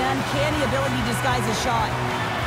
uncanny ability to disguise a shot.